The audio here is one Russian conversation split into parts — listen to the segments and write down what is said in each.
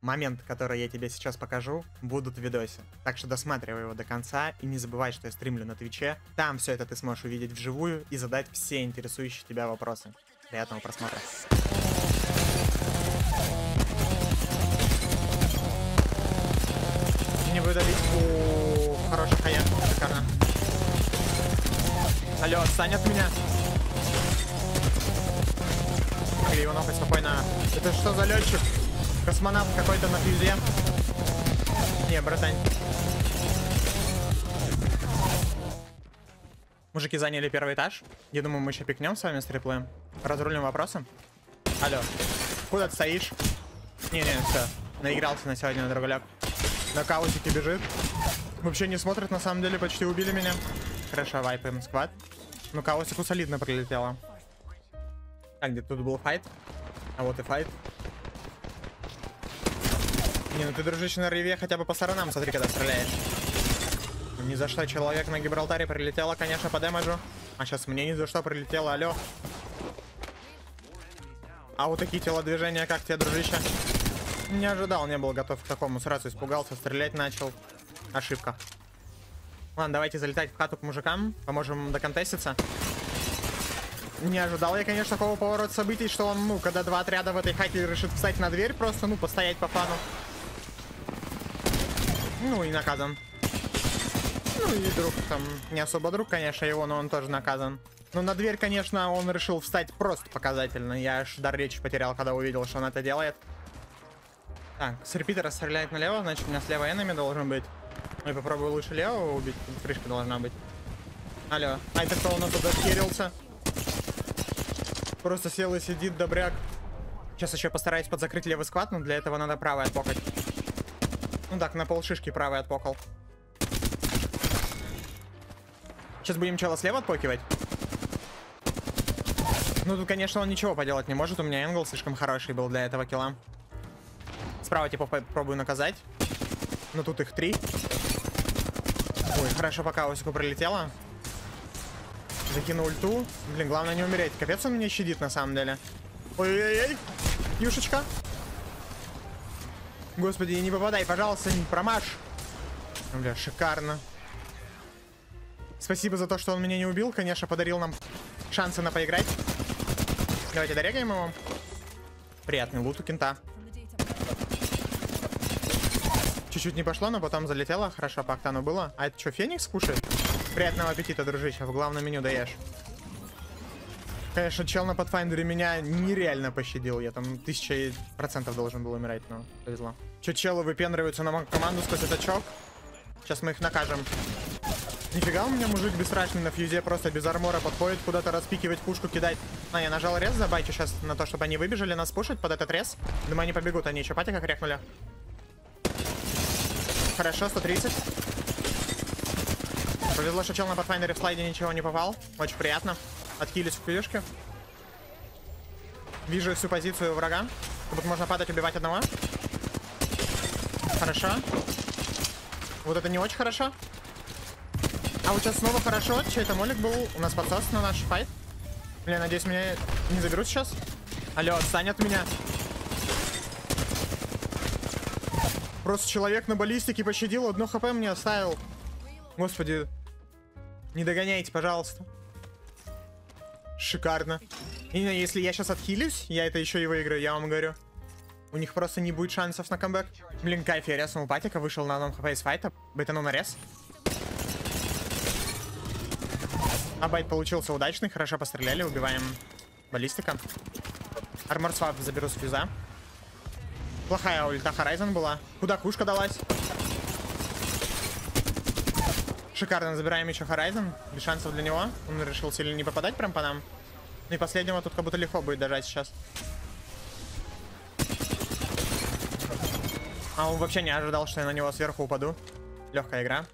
Момент, который я тебе сейчас покажу, будут в видосе. Так что досматривай его до конца и не забывай, что я стримлю на Твиче. Там все это ты сможешь увидеть вживую и задать все интересующие тебя вопросы. Приятного просмотра. Не выдавить. О, хороший хая. Шикарно. Алло, отстань от меня. Могли его нокать спокойно. Это что за летчик? Космонавт какой-то на фьюзе. Не, братан. Мужики заняли первый этаж. Я думаю, мы еще пикнем с вами с триплы. Разрулим вопросы. Алло. Куда ты стоишь? Не-не, все. Наигрался на сегодня на Драгуляк. На каутике бежит. Вообще не смотрит, на самом деле, почти убили меня. Хорошо, вайпаем сквад. Ну, каусику солидно прилетело. Так, где тут был файт? А вот и файт. Не, ну ты, дружище, на реве хотя бы по сторонам смотри, когда стреляешь. Ни за что человек на Гибралтаре прилетело, конечно, по дэмэджу. А сейчас мне ни за что прилетело, алло. А вот такие телодвижения, как тебе, дружище? Не ожидал, не был готов к такому. Сразу испугался, стрелять начал. Ошибка. Ладно, давайте залетать в хату к мужикам. Поможем им доконтеститься. Не ожидал я, конечно, такого поворота событий, что он, ну, когда два отряда в этой хате решит встать на дверь, просто, ну, постоять по фану. Ну, и наказан. Ну, и друг там, не особо друг, конечно, его, но он тоже наказан. Но на дверь, конечно, он решил встать просто показательно. Я аж дар речи потерял, когда увидел, что он это делает. Так, с репитера стреляет налево, значит, у меня слева энами должен быть. Ну, я попробую лучше левого убить, тут крышка должна быть. Алло, а это кто у нас тут отхерился? Просто сел и сидит, добряк. Сейчас еще постараюсь подзакрыть левый склад, но для этого надо правый отпокать. Ну так, на пол шишки правый отпокал. Сейчас будем чела слева отпокивать. Ну тут, конечно, он ничего поделать не может. У меня энгл слишком хороший был для этого килла. Справа типа попробую наказать. Но тут их три. Ой, хорошо, пока Осику прилетело. Закину ульту. Блин, главное не умереть. Капец он меня щадит на самом деле. Ой-ой-ой. Юшечка. Господи, не попадай, пожалуйста, не промажь. Бля, шикарно. Спасибо за то, что он меня не убил. Конечно, подарил нам шансы на поиграть. Давайте дорегаем его. Приятный лут у кента. Чуть-чуть не пошло, но потом залетело. Хорошо, по октану было. А это что, Феникс кушает? Приятного аппетита, дружище. В главном меню даешь. Конечно, чел на Pathfinder меня нереально пощадил. Я там тысяча процентов должен был умирать, но повезло. Че, челы выпендриваются на команду сквозь этот чок? Сейчас мы их накажем. Нифига у меня мужик бесстрашный на фьюзе, просто без армора подходит, куда-то распикивать пушку, кидать. А, я нажал рез, забайте сейчас на то, чтобы они выбежали, нас пушить под этот рез. Думаю, они побегут, они еще пати как рехнули. Хорошо, 130. Повезло, что чел на Pathfinder в слайде ничего не попал. Очень приятно. Отхились в клюшке. Вижу всю позицию врага. Тут можно падать, убивать одного. Хорошо. Вот это не очень хорошо. А вот сейчас снова хорошо. Чей-то молик был. У нас подсос на наш файт. Бля, надеюсь, меня не заберут сейчас. Алло, отстань от меня. Просто человек на баллистике пощадил, одно хп мне оставил. Господи. Не догоняйте, пожалуйста. Шикарно. И если я сейчас отхилюсь, я это еще и выиграю, я вам говорю. У них просто не будет шансов на камбэк. Блин, кайф, я резнул патика, вышел на одном HP из файта. Байтанул на рез. А байт получился удачный, хорошо постреляли, убиваем баллистика. Armor swap заберу с Фьюза. Плохая ульта Horizon была. Куда кушка далась? Шикарно, забираем еще Horizon. Без шансов для него. Он решил сильно не попадать прям по нам. Ну и последнего тут как будто легко будет дожать сейчас. А он вообще не ожидал, что я на него сверху упаду. Легкая игра.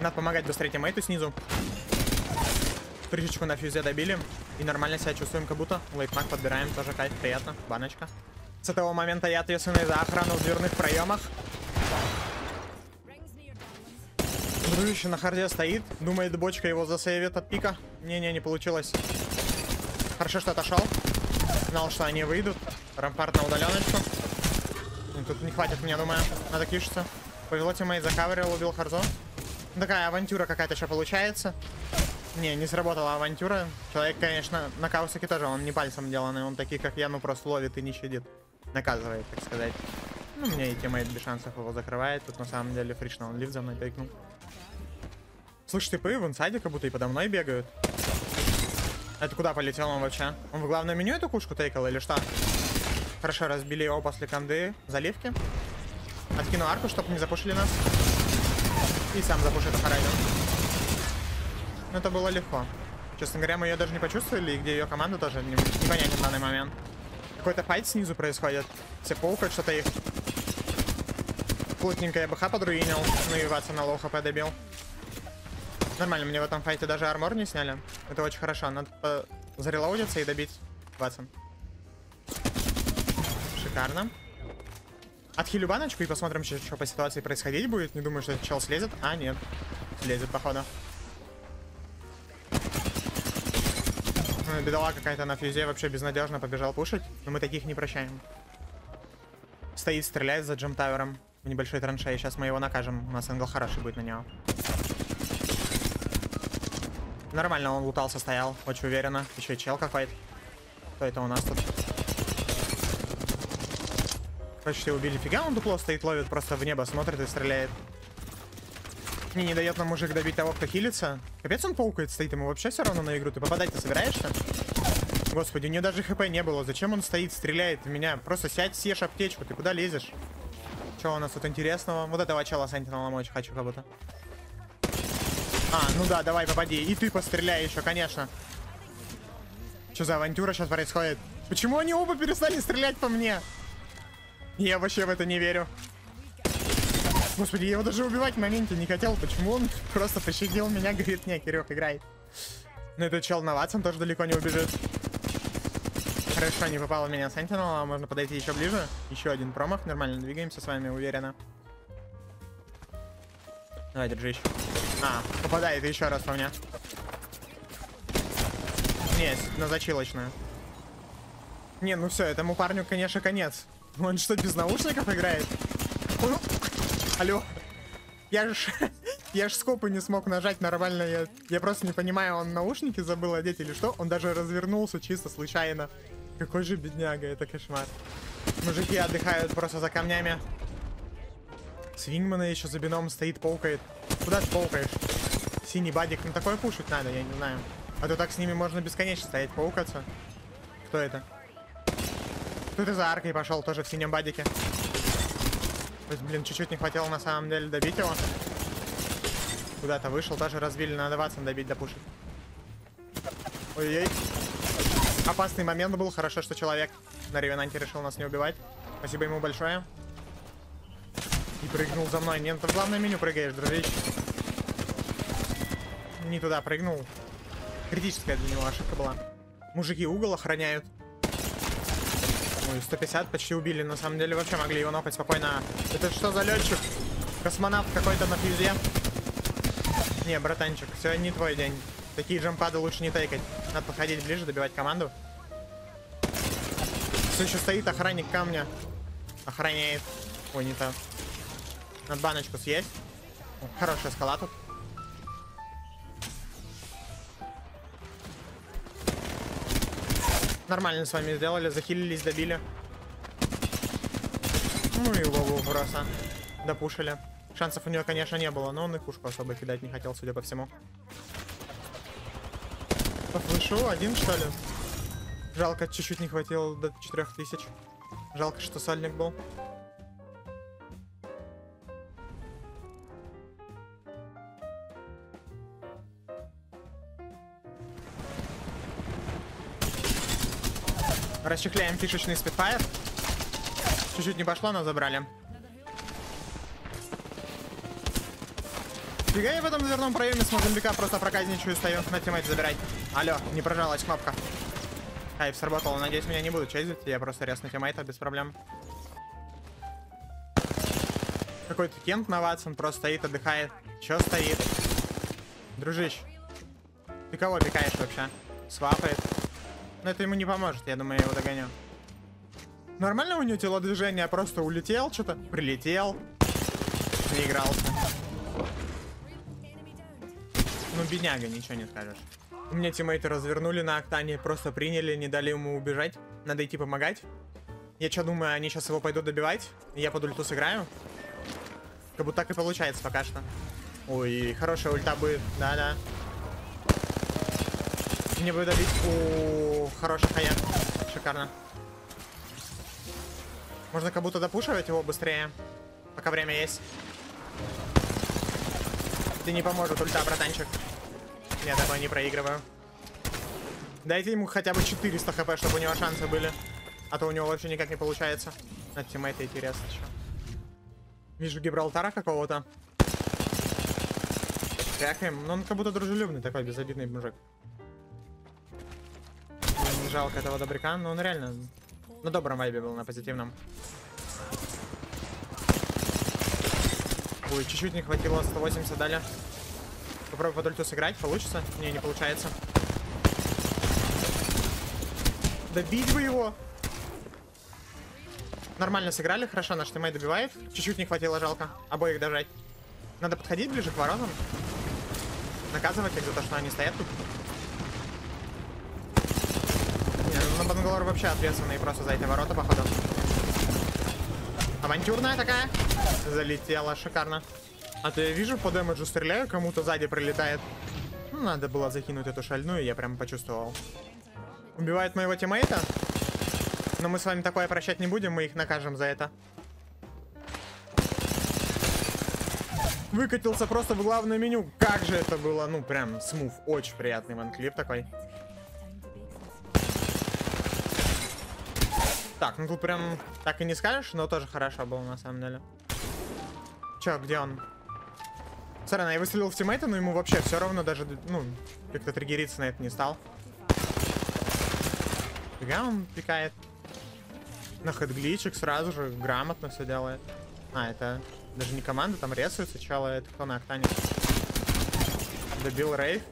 Надо помогать быстрее тиммейту снизу. Тришечку на фьюзе добили. И нормально себя чувствуем, как будто. Лайфмак подбираем, тоже кайф, приятно. Баночка. С этого момента я ответственный за охрану в дверных проемах. Дружище на харде стоит. Думает, бочка его засейвит от пика. Не-не, не получилось. Хорошо, что отошел. Знал, что они выйдут. Рампарт на удаленочку. Ну, Тут не хватит мне, думаю. Надо кишиться. Повело тиммейт, закаверил, убил Харзо. Такая авантюра какая-то сейчас получается. Не, не сработала авантюра. Человек, конечно, на каустике тоже, он не пальцем деланный. Он такие, как я, ну просто ловит и не щадит. Наказывает, так сказать. Ну, мне и teammate без шансов его закрывает. Тут на самом деле фрично, он лифт за мной тыкнул. Слышь, типы в инсайде как будто и подо мной бегают. Это куда полетел он вообще? Он в главное меню эту кушку тейкал или что? Хорошо, разбили его после канды заливки. Откину арку, чтобы не запушили нас. И сам запушит Ахарайден. Ну, это было легко. Честно говоря, мы ее даже не почувствовали, и где ее команда тоже не, непонятен в данный момент. Какой-то файт снизу происходит. Все паукают, что-то их. Плотненько я БХ подруинил, ну и Ватса на лоу хп добил. Нормально, мне в этом файте даже армор не сняли. Это очень хорошо. Надо зарелоудиться и добить Ватсон. Шикарно. Отхилю баночку и посмотрим, что, что по ситуации происходить будет. Не думаю, что этот чел слезет. А, нет. Слезет, походу. Ну, какая-то на фьюзе вообще безнадежно побежал пушить. Но мы таких не прощаем. Стоит, стреляет за джемтавером в небольшой траншее. Сейчас мы его накажем. У нас англ хороший будет на него. Нормально он лутался, стоял. Очень уверенно. Еще и чел какой-то. Кто это у нас тут? Почти убили. Фига он дупло стоит, ловит, просто в небо смотрит и стреляет. Не, не дает нам мужик добить того, кто хилится. Капец он паукает, стоит, ему вообще все равно на игру. Ты попадать-то собираешься? Господи, у нее даже хп не было. Зачем он стоит, стреляет в меня? Просто сядь, съешь аптечку. Ты куда лезешь? Что у нас тут интересного? Вот этого чела Сантинала очень хочу как будто. А, ну да, давай, попади. И ты постреляй еще, конечно. Что за авантюра сейчас происходит? Почему они оба перестали стрелять по мне? Я вообще в это не верю. Господи, я его даже убивать в моменте не хотел. Почему он просто пощадил меня? Говорит, не, Кирюх, играй. Ну, этот чел на Ватсон тоже далеко не убежит. Хорошо, не попало меня Сентинел, можно подойти еще ближе. Еще один промах, нормально, двигаемся с вами, уверенно. Давай, держи еще. А, попадает еще раз по мне. Нет, на зачилочную. Не, ну все, этому парню, конечно, конец. Он что, без наушников играет? Он- Алло. Я ж... Я ж скопы не смог нажать нормально. Я, я просто не понимаю, он наушники забыл одеть или что? Он даже развернулся чисто случайно. Какой же бедняга, это кошмар. Мужики отдыхают просто за камнями. Свингмана еще за бином стоит, паукает. Куда ты паукаешь? Синий бадик, ну такое пушить надо, я не знаю. А то так с ними можно бесконечно стоять, паукаться. Кто это? Кто это за аркой пошел, тоже в синем бадике? То есть, блин, чуть-чуть не хватило на самом деле добить его. Куда-то вышел, тоже разбили, надо Ватсон добить, допушить. Ой-ой. Опасный момент был, хорошо, что человек на Ревенанте решил нас не убивать. Спасибо ему большое. И прыгнул за мной. Нет, ты в главное меню прыгаешь, дружище. Не туда прыгнул. Критическая для него ошибка была. Мужики угол охраняют. Ой, 150 почти убили. На самом деле вообще могли его нокать спокойно. Это что за летчик? Космонавт какой-то на фьюзе. Не, братанчик, сегодня не твой день. Такие джампады лучше не тейкать. Надо подходить ближе, добивать команду. Все еще стоит охранник камня. Охраняет. Ой, не то. Надо баночку съесть. Хорошая скала тут. Нормально с вами сделали, захилились, добили. Ну и Вову просто допушили. Шансов у него, конечно, не было, но он и пушку особо кидать не хотел, судя по всему. По один, что ли? Жалко, чуть-чуть не хватило до 4000. Жалко, что сальник был. Расчехляем фишечный спидфайр. Чуть-чуть не пошло, но забрали. Фига я в этом дверном проеме с Мозамбика просто проказничаю и стою на teammate забирать. Алло, не прожалась кнопка. Кайф, сработало. Надеюсь, меня не будут чейзить. Я просто резну тиммейта без проблем. Какой-то кент на Ватсон просто стоит, отдыхает. Чё стоит? Дружище. Ты кого пикаешь вообще? Свапает. Но это ему не поможет, я думаю, я его догоню. Нормально у него телодвижение, просто улетел что-то, прилетел, не игрался. Ну, бедняга, ничего не скажешь. У меня тиммейты развернули на Октане, просто приняли, не дали ему убежать. Надо идти помогать. Я что думаю, они сейчас его пойдут добивать, я под ульту сыграю. Как будто так и получается пока что. Ой, хорошая ульта будет, да-да. Мне бы добить. О, хороший хаян. Шикарно. Можно как будто допушивать его быстрее. Пока время есть. Ты не поможет, ульта, братанчик. Я такой не проигрываю. Дайте ему хотя бы 400 хп, чтобы у него шансы были. А то у него вообще никак не получается. На тиммейты интересно еще. Вижу Гибралтара какого-то. Крякаем. Но он как будто дружелюбный такой, безобидный мужик. Жалко этого добряка, но он реально на добром вайбе был, на позитивном. Ой, чуть-чуть не хватило, 180 дали. Попробуй под ульту сыграть, получится? Не, не получается. Добить бы его! Нормально сыграли, хорошо, наш тиммейт добивает. Чуть-чуть не хватило, жалко. Обоих дожать. Надо подходить ближе к воротам. Наказывать их за то, что они стоят тут. Не, ну Бангалор вообще ответственный просто за эти ворота, походу. Авантюрная такая. Залетела, шикарно. А то я вижу, по дэмэджу стреляю, кому-то сзади прилетает. Ну, надо было закинуть эту шальную, я прям почувствовал. Убивает моего тиммейта. Но мы с вами такое прощать не будем, мы их накажем за это. Выкатился просто в главное меню. Как же это было, ну, прям смув. Очень приятный ванклип такой. Так, ну тут прям так и не скажешь, но тоже хорошо было на самом деле. Чё, где он? Сорян, я выстрелил в тиммейта, но ему вообще все равно даже, ну, как-то триггериться на это не стал. Фига он пикает. На хедгличик сразу же грамотно все делает. А, это даже не команда, там ресуется чало, это кто на октане. Добил рейв.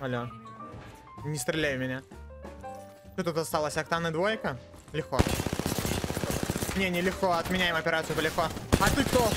Алло. Не стреляй меня. Что тут осталось? Октаны двойка? Легко. Не, не легко. Отменяем операцию, легко. А ты кто?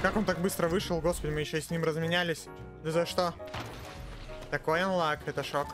Как он так быстро вышел? Господи, мы еще с ним разменялись. Да за что? Такой анлак, это шок.